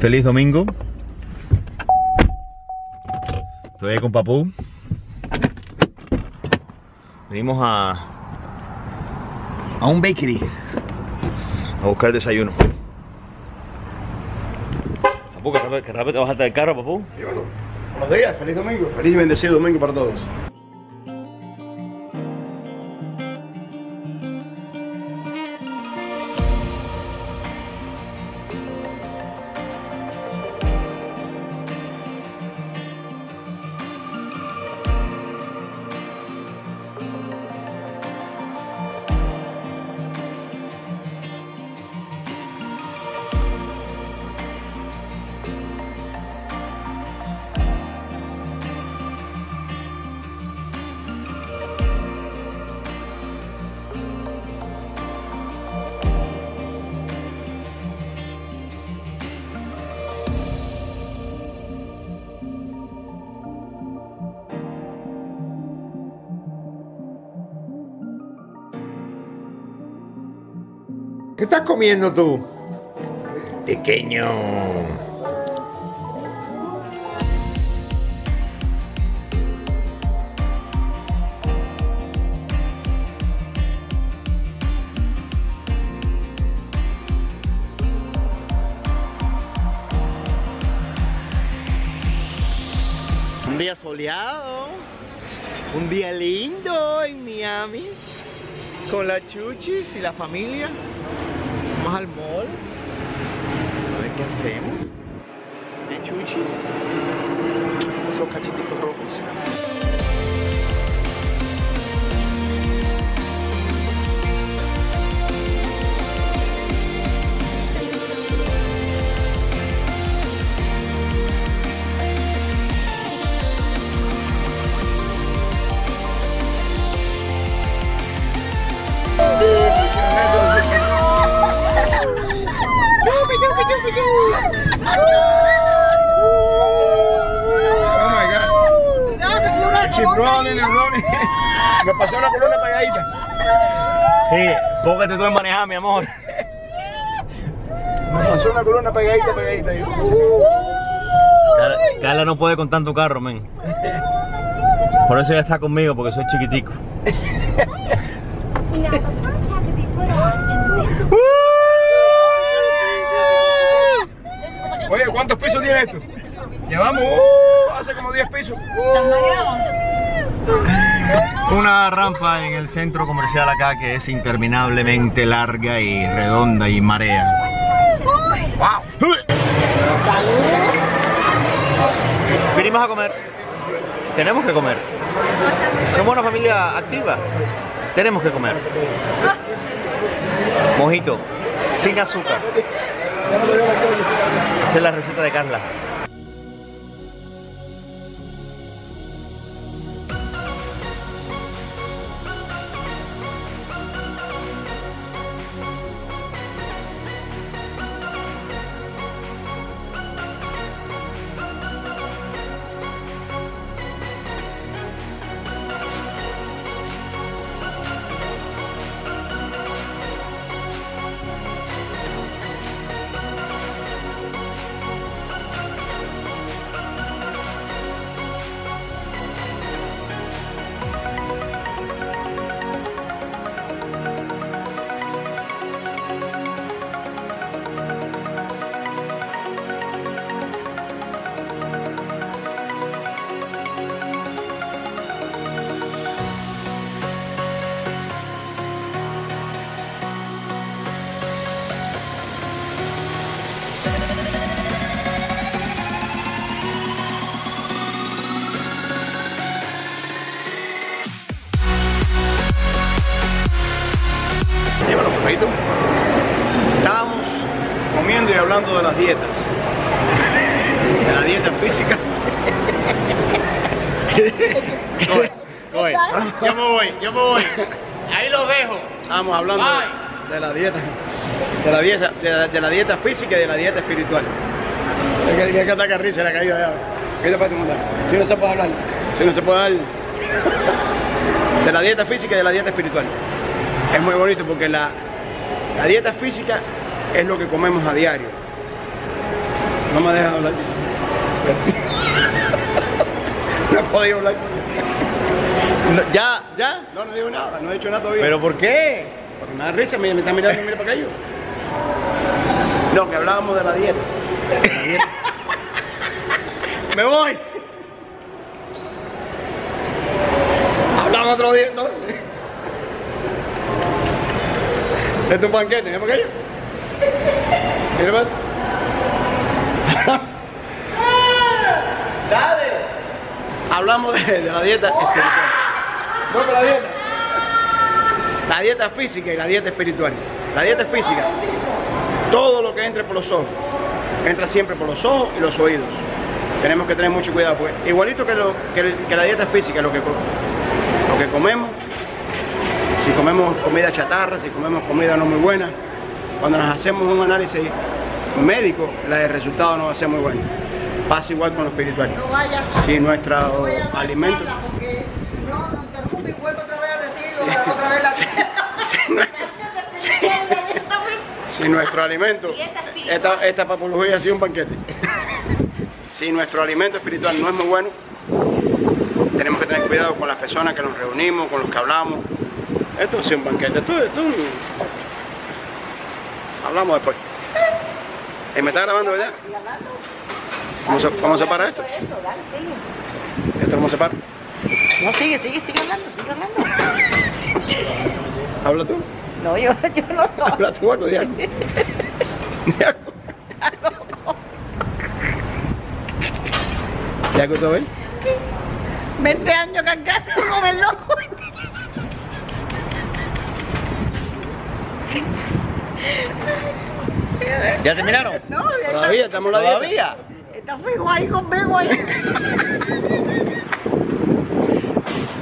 Feliz domingo. Estoy con Papú. Venimos a a un bakery a buscar desayuno. Papú, que rápido, que rápido te bajaste del carro, Papú. Buenos días, feliz domingo, feliz y bendecido domingo para todos. ¿Qué estás comiendo tú? Pequeño. Un día soleado, un día lindo en Miami, con la chuchis y la familia. Vamos al mall, a ver qué hacemos. De chuchis, esos cacheticos rojos. Oh my God. Keep rolling and rolling. Me pasó una columna pegadita. Sí, póngate tú en manejar, mi amor. Me pasó una columna pegadita, pegadita. Carla, Carla no puede con tanto carro, men. Por eso ella está conmigo, porque soy chiquitico. Oye, ¿cuántos pisos tiene esto? Llevamos, uh, hace como 10 pisos. Una rampa en el centro comercial acá que es interminablemente larga y redonda y marea. Wow. Venimos a comer. Tenemos que comer. Somos una familia activa. Tenemos que comer. Mojito, sin azúcar. Esta es la receta de Carla. Perfecto. Estábamos comiendo y hablando de las dietas. De la dieta física. Voy, voy. Yo me voy, yo me voy. Ahí los dejo. Estamos hablando de, de la dieta. De la dieta, de la, de la dieta física y de la dieta espiritual. Es que, es que ataca risa la caída ya. ¿Qué te mandar? Si no se puede hablar. Si no se puede hablar. De la dieta física y de la dieta espiritual. Es muy bonito porque la, la dieta física es lo que comemos a diario. No me dejan hablar. no he podido hablar. No, ya, ya. No, no digo nada, no he dicho nada todavía. ¿Pero por qué? Porque me da risa, me, me están mirando, mira para aquello. No, que hablábamos de la dieta. De la dieta. Me voy. Hablamos otro día entonces. Este es un banquete, para aquello. Mira más. Dale. Hablamos de, de la dieta espiritual. No, pero la dieta. La dieta física y la dieta espiritual. La dieta física. Todo lo que entre por los ojos. Entra siempre por los ojos y los oídos. Tenemos que tener mucho cuidado. Pues, igualito que, lo, que, la dieta física, lo que, lo que comemos. Si comemos comida chatarra, si comemos comida no muy buena. Cuando nos hacemos un análisis médico, la- el resultado no va a ser muy bueno. Pasa igual con lo espiritual. No vaya. Si nuestro no vaya a alimento, matarla, Porque no, no interrumpe y vuelve otra vez a decir otra vez la si nuestro alimento, esta, esta papología ha sido un banquete. Si nuestro alimento espiritual no es muy bueno, tenemos que tener cuidado con las personas que nos reunimos, con los que hablamos. Esto sido un banquete. Esto, esto- hablamos después. ¿Y me está grabando, verdad? Y hablando. ¿Cómo se, cómo se para esto? ¿Esto cómo se para? No, sigue, sigue, sigue hablando, sigue hablando. ¿Habla tú? No, yo, yo no. Habla tú algo, Diaco. Diaco. Diaco, ¿todo bien? 20 años cagando como el loco. ¿Ya terminaron? No, Todavía estamos en la. ¿Todavía? está fijo ahí conmigo ahí.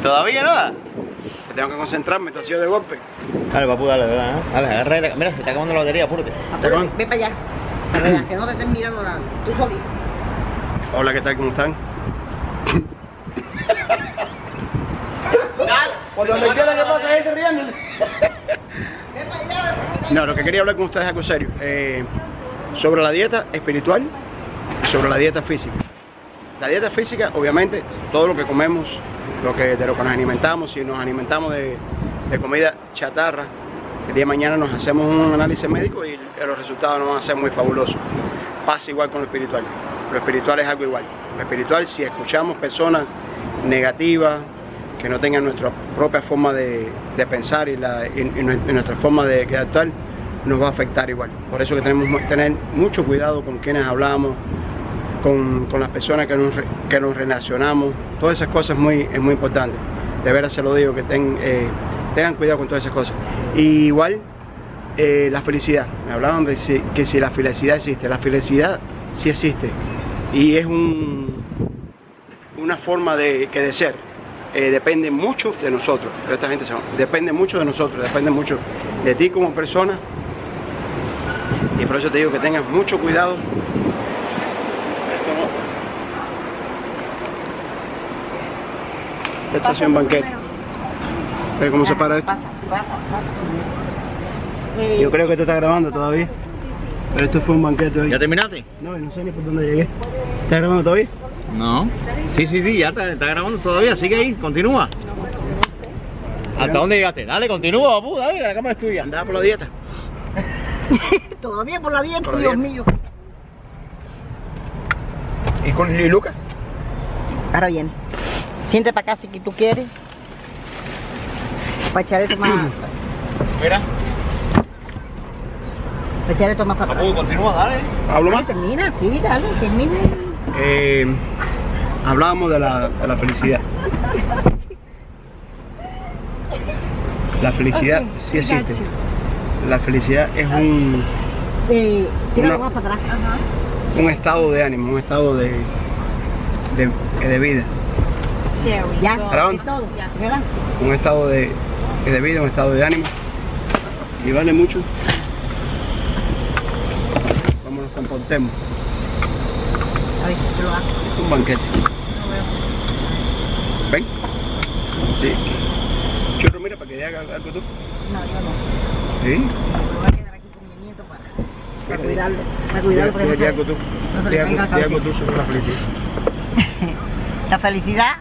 ¿Todavía nada? Tengo que concentrarme, esto ha sido de golpe. Dale, papu, dale, ¿verdad? Dale, agarra la- Mira, se está acabando la batería, apúrate. Apúrate, Ve para allá. Para allá, que no te estén mirando nada. Tú solito. Hola, ¿qué tal? ¿Cómo están? Cuando me quieran que pasa gente riéndose. No, lo que quería hablar con ustedes es algo serio. Eh, sobre la dieta espiritual y sobre la dieta física. La dieta física, obviamente, todo lo que comemos, lo que, de lo que nos alimentamos, si nos alimentamos de, de comida chatarra, el día de mañana nos hacemos un análisis médico y los resultados no van a ser muy fabulosos. Pasa igual con lo espiritual. Lo espiritual es algo igual. Lo espiritual, si escuchamos personas negativas, que no tengan nuestra propia forma de, de pensar y, la, y- y nue- y nuestra forma de, de actuar, nos va a afectar igual. Por eso que tenemos que tener mucho cuidado con quienes hablamos, con, con las personas que nos, que nos relacionamos. Todas esas cosas muy, es muy importante. De veras se lo digo, que eh, tengan cuidado con todas esas cosas. Y igual, eh, la felicidad. Me hablaban de si- que si la felicidad existe. La felicidad sí existe. Y es un, una forma de, que de ser. Eh, depende mucho de nosotros. Pero Esta gente se va- depende mucho de nosotros, depende mucho de ti como persona. Y por eso te digo que tengas mucho cuidado. Esto sido un banquete. ¿Ves cómo se para esto? Yo creo que te está grabando todavía. Pero esto fue un banquete hoy. ¿Ya terminaste? No, no sé ni por dónde llegué. ¿Estás grabando todavía? No. Sí, sí, sí, ya está, está grabando todavía. Sigue ahí, continúa. ¿Hasta dónde llegaste? Dale, continúa, papu, dale, que la cámara es tuya. Andaba por la dieta. Todavía por la dieta, Por la Dios dieta. mío. ¿Y con y Lucas? Ahora bien, siente para acá si que tú quieres. Para echar esto más, Mira, para echar esto más para atrás. continúa, dale. ¿Hablo más? termina, sí, dale, termina. Eh, hablábamos de la, de la felicidad. La felicidad Ok, sí existe. La felicidad es un, Eh, tíralo Una- más para atrás. un estado de ánimo, un estado de, de, de vida. Ya, de todo. Un estado de, de vida, un estado de ánimo. Y vale mucho cómo nos comportemos. Lo hago. Un banquete. ¿Ven? Sí. Churro, mira, para que haga algo tú. No, yo no. ¿Sí? Me voy a quedar aquí con mi nieto para. para cuidarlo. Para cuidarlo no se- Diego, tú. no cabeza. tú sobre la felicidad. La felicidad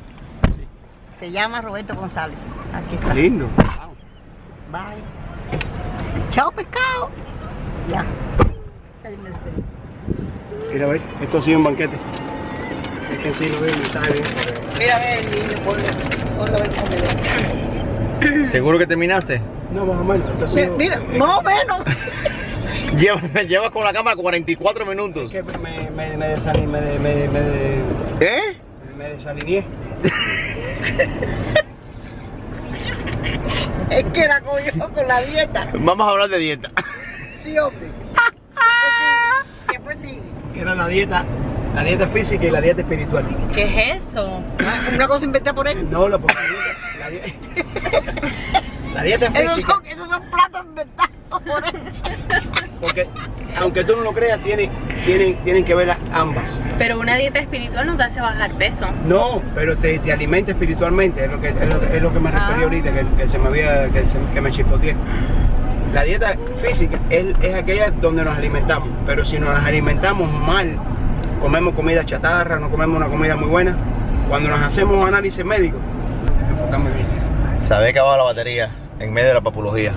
se llama Roberto González. Aquí está. Lindo. Bye. Chao, pescado. Ya. Mira, a ver, esto ha sido un banquete. Es que en sí lo veo el mensaje bien. Mira, ve el niño, ponlo. Ponlo, ven, ponlo. ¿Seguro que terminaste? No, más o menos. Esto ha Mira, sido... mira, más o menos. Llevas, llevas con la cámara 44 minutos. Es que me, me, me, desali- me, me, me, me, ¿Eh? me desalineé. Es que la cogió con la dieta. Vamos a hablar de dieta. Sí, hombre. Después sí. Que era la dieta, la dieta física y la dieta espiritual. ¿Qué es eso? Ah, Una cosa inventada por él. No, la, la, dieta, la dieta Esos física. son, esos son platos inventados por él. Porque aunque tú no lo creas, tienen, tienen, tienen que ver ambas. Pero una dieta espiritual no te hace bajar peso. No, pero te, te alimenta espiritualmente, es lo que, es lo, es lo que me refería Ah. ahorita, que, que se me había, que, se- que me chispoteé. La dieta física es, es aquella donde nos alimentamos, pero si nos alimentamos mal, comemos comida chatarra, no comemos una comida muy buena, cuando nos hacemos un análisis médico, enfocamos bien. Se había acabado la batería en medio de la papología.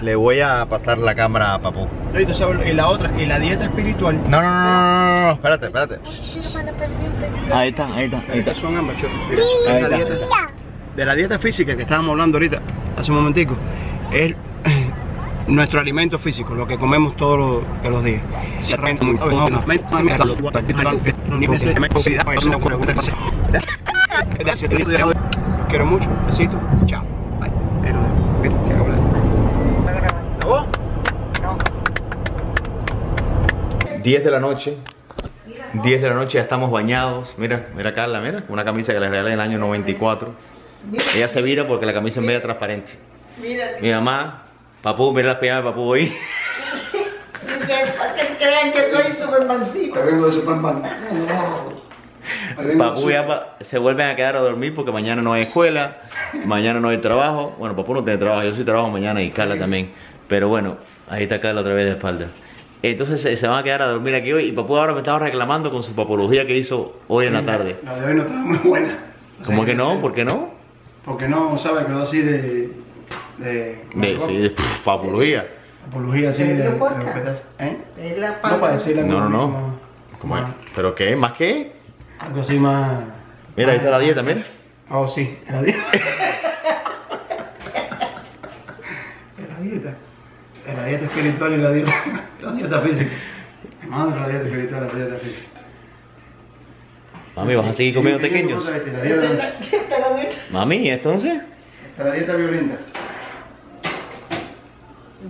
Le voy a pasar la cámara a Papu. Y, la otra, y la dieta espiritual, No, no, no, no, no, no, espérate, espérate. Ahí está, ahí está, ahí está. estas son ambas, de la dieta física que estábamos hablando ahorita, hace un momentico, es nuestro alimento físico, lo que comemos todos los, todos los días. Quiero mucho, besito, chao. Mira, se acabó la ¿Acabó? 10 de la noche. 10 de la noche, ya estamos bañados. Mira, mira Carla, mira, una camisa que le regalé en el año 94. Ella se vira porque la camisa es media transparente. Mira, Mi mamá, Papu, mira las piernas de Papu hoy. dice, para que crean que soy supermancito. vengo de Superman. Papu ya pa- se vuelven a quedar a dormir porque mañana no hay escuela, mañana no hay trabajo. Bueno, Papu no tiene trabajo, yo sí trabajo mañana y Carla también. Pero bueno, ahí está Carla otra vez de espalda. Entonces se, se van a quedar a dormir aquí hoy y Papu ahora me estaba reclamando con su papología que hizo hoy en la tarde. La de hoy no estaba muy buena. ¿Cómo que no? ¿Por qué no? Porque no, ¿sabes? Quedó así de. De. De, sí, de pf, papología. Apología así de. ¿Te dio de lo ¿Eh? Es la No para decirle No, algo no, como- no. ¿Cómo es? ¿Pero qué? ¿Más qué? Algo así más. Mira, ahí está la dieta, mira. Oh, sí, la dieta. La dieta. Es la dieta espiritual y la dieta, la dieta física. Madre, la dieta espiritual y la dieta física. Mami, ¿vas a seguir comiendo Sí, ¿qué pequeños? Mami, ¿y entonces? Es La dieta violenta.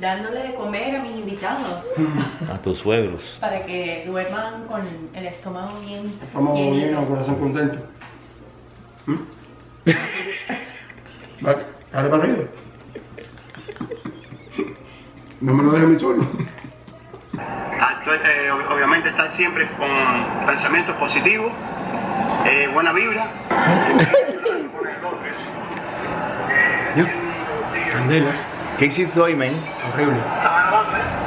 Dándole de comer a mis invitados A tus suegros. para que duerman con el estómago bien bien, corazón contento. ¿Mm? Vale, dale para arriba. No me lo dejes a mí solo. eh, obviamente estar siempre con pensamientos positivos, eh, buena vibra. Candela, ¿Qué hiciste tú ahí, men? horrible.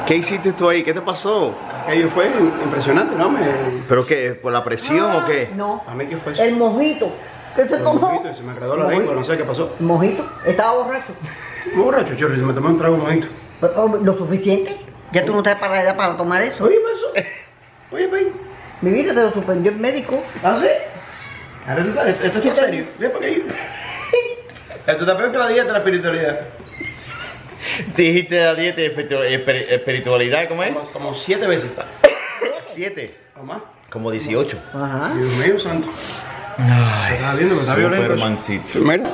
¿Qué hiciste tú ahí? ¿Qué te pasó? Aquello fue impresionante, ¿no? Me, ¿Pero qué? ¿Por la presión o qué? No, a mí qué fue eso. el mojito. ¿Qué se El tomó? mojito, se me enredó la lengua, no sé qué pasó. Mojito, estaba borracho. Borracho, chorri, se me tomó un trago de mojito. Pero, Lo suficiente. Ya tú no estás para edad para tomar eso. Oye, pasó. Oye, pai. Mi vida te lo suspendió el médico. ¿Ah, sí? Ahora tú estás, esto está serio. Mira para qué. Esto está peor que la dieta de la espiritualidad. Dijiste la dieta espiritu- espiri- espiritualidad, ¿cómo es? Como, como siete veces. Siete. ¿O más? Como 18. Ajá. Dios mío, santo. Te estaba viendo que está violento. Mira.